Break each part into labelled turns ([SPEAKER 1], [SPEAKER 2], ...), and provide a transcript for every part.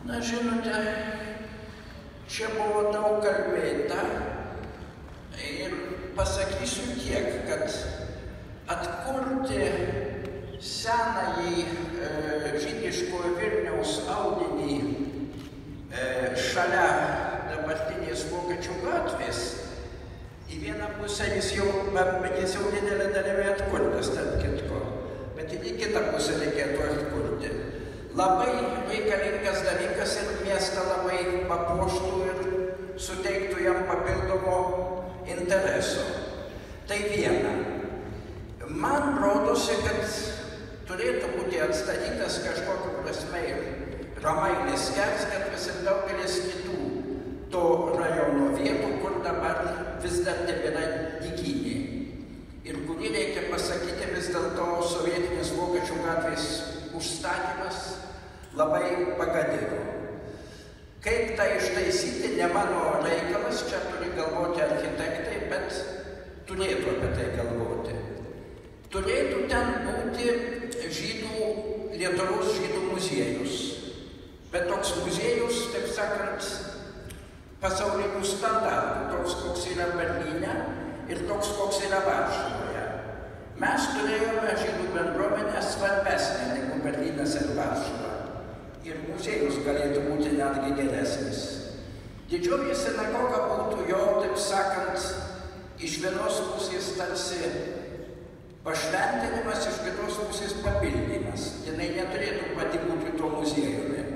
[SPEAKER 1] Na žinote, čia buvo daug kalbėta ir pasakysiu tiek, kad atkurti senąjį e, žydiškojo Vilniaus audinį e, šalia dabartinės Vokiečių gatvės, į vieną pusę jis jau, jis jau didelė dalimi atkurtas, tarp kitko, bet į kitą pusę reikėtų atkurti labai reikalingas dalykas ir miestą labai papuoštų ir suteiktų jam papildomo intereso. Tai viena. Man rodosi, kad turėtų būti atstatytas kažkokiu prasme ir Ramainis skersgatvis ir daugelis kitų to rajono vietų, kur dabar vis dar tebėra dykinė. Ir kurį reikia pasakyti vis dėlto sovietinis vokiečių gatvės užstatymas labai pagadino. Kaip tai ištaisyti, ne mano reikalas, čia turi galvoti architektai, bet turėtų apie tai galvoti. Turėtų ten būti žydų, Lietuvos žydų muziejus. Bet toks muziejus, taip sakant, pasaulinių standartų, toks koks yra Berlyne ir toks koks yra Varšuvoje. Mes turėjome žydų bendruomenę svarbesnę Berlynas ir muziejus galėtų būti netgi geresnis. Didžioji sinagoga būtų jo, taip sakant, iš vienos pusės tarsi pašventinimas, iš kitos pusės papildymas. Jinai neturėtų pati būti tuo muziejumi.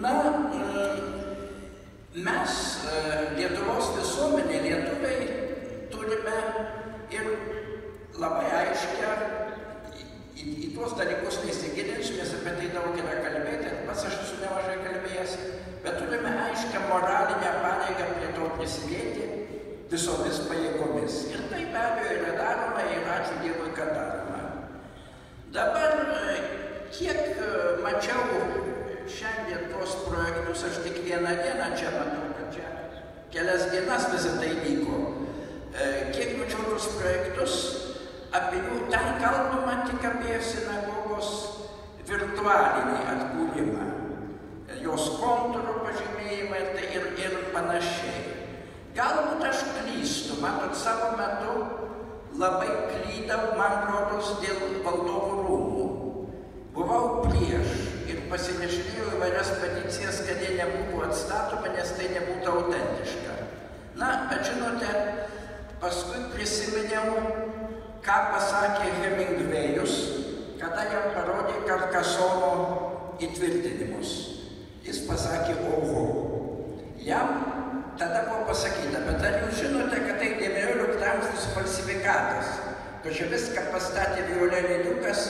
[SPEAKER 1] Na, mes, Lietuvos visuomenė, lietuviai, turime ir labai aiškę, tuos dalykus nesigilinsiu, nes apie tai daug yra kalbėti, pats aš esu nemažai kalbėjęs, bet turime aiškę moralinę pareigą prie to prisidėti visomis pajėgomis. Ir tai be abejo yra daroma ir ačiū Dievui, kad daroma. Dabar, kiek mačiau šiandien tuos projektus, aš tik vieną dieną čia matau, kad čia kelias dienas visą tai vyko. Kiek mačiau tuos projektus, apie jų ten kalbama tik apie sinagogos virtualinį atkūrimą, jos kontūrų pažymėjimą ir, tai, ir, ir panašiai. Galbūt aš klystu, matot, savo metu labai klydau, man rodos, dėl valdovų rūmų. Buvau prieš ir pasinešinėjau įvairias peticijas, kad jie nebūtų atstatomi, nes tai nebūtų autentiška. Na, bet žinote, paskui prisiminiau, ką pasakė Hemingvėjus, kada jam parodė Karkasono įtvirtinimus. Jis pasakė, oho. Jam tada buvo pasakyta, bet ar jūs žinote, kad tai XIX amžiaus falsifikatas, kad čia viską pastatė Violeniniukas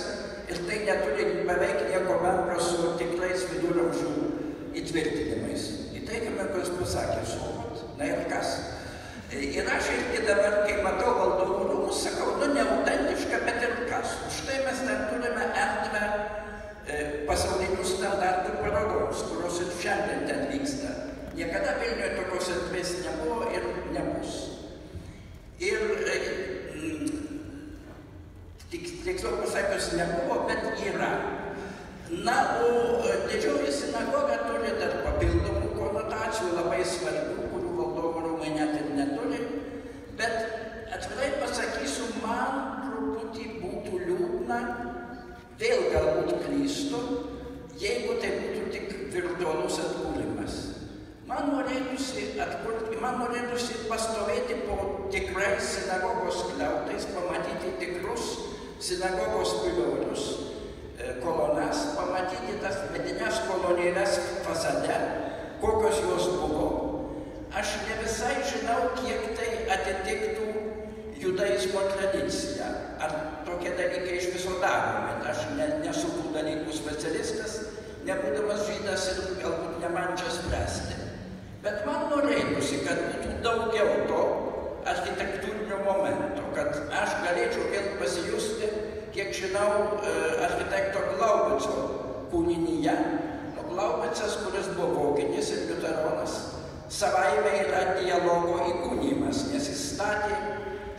[SPEAKER 1] ir tai neturi beveik nieko bendro su tikrais viduramžių įtvirtinimais. Į tai, Mekas pasakė, suot, na ir kas. Ir aš irgi dabar, kai matau valdovų rūmus, sakau, nu neautentiška, bet ir kas. Už tai mes ten turime erdvę e, pasaulinių standartų parodoms, kurios ir šiandien ten vyksta. Niekada Vilniuje tokios erdvės nebuvo ir nebus. Ir tik, tiksliau pasakius, nebuvo, bet yra. Na, o didžioji sinagoga turi dar papildomų konotacijų, labai svarbių, kurių valdovų rūmai net ir neturi. Bet atvirai pasakysiu, man truputį būtų liūdna, vėl galbūt klystu, jeigu tai būtų tik virtualus atkūrimas. Man norėtųsi atkurti, man norėtųsi pastovėti po tikrais sinagogos kliautais, pamatyti tikrus sinagogos piliorius, kolonas, pamatyti tas medinės kolonėlės fasade, kokios jos buvo. Aš ne visai žinau, kiek tai atitiktų judaizmo tradiciją. Ar tokie dalykai iš viso daromi. Aš ne, nesu tų dalykų specialistas, nebūdamas žydas ir galbūt ne man čia spręsti. Bet man norėtųsi, kad būtų daugiau to architektūrinio momento, kad vėl pasijusti, kiek žinau, architekto Glaubico kūrinyje. O Glaubicas, kuris buvo vokietis ir liuteronas, savaime yra dialogo įkūnymas, nes jis statė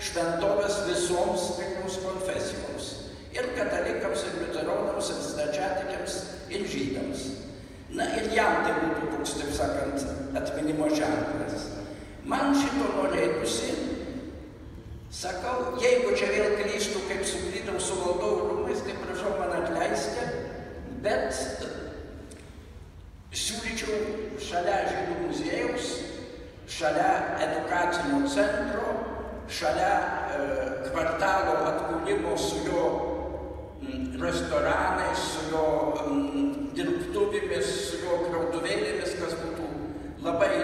[SPEAKER 1] šventovės visoms Vilniaus konfesijoms. Ir katalikams, ir liuteronams, ir stačiatikiams, ir žydams. Na ir jam tai būtų toks, taip sakant, atminimo ženklas. Man šito norėtųsi, sakau, jeigu čia vėl klystu, kaip suklydau su valdovų rūmais, tai prašau man atleisti, bet siūlyčiau šalia žydų muziejaus, šalia edukacinio centro, šalia e, kvartalo atkūrimo su jo m, restoranais, su jo m, dirbtuvėmis, su jo krautuvėlėmis, kas būtų labai